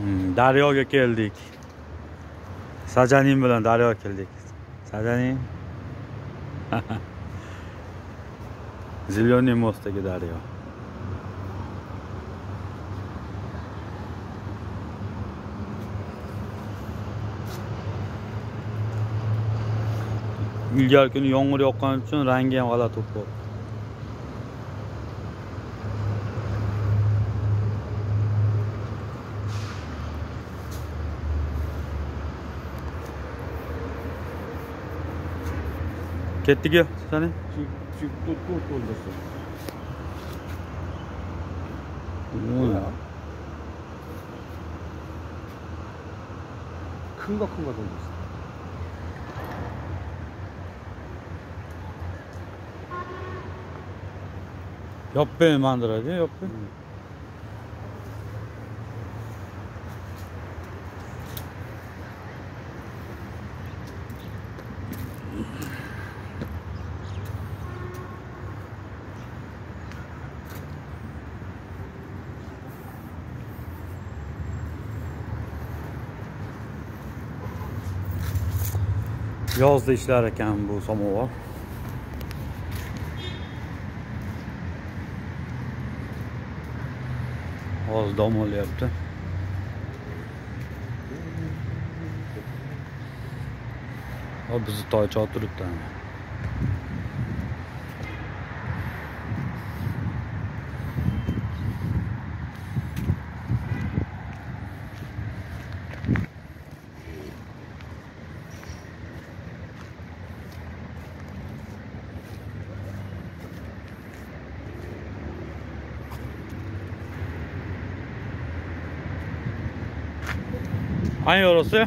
Hmm, daryoga keldik. Sajanim bilan daryoga keldik. Sajanim зеленый mostdagi daryo. Ilgari kuni yomg'ir yoqqani uchun rangi ham g'alati bo'lib qoldi. 개뜨겨 사장님? 지금, 지금 또, 또, 또 올렸어 뭐야? 큰 거 큰거 던졌어 옆배 만들어야 돼 옆배 음. Yozda ishlar ekan bu samovar hozir dam olyapti bizni toycha turibdi 많이 얼었어요?